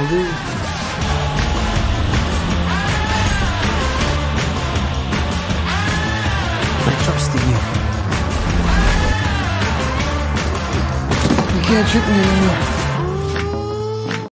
Oluyor. I trust in you. You can't trick me anymore.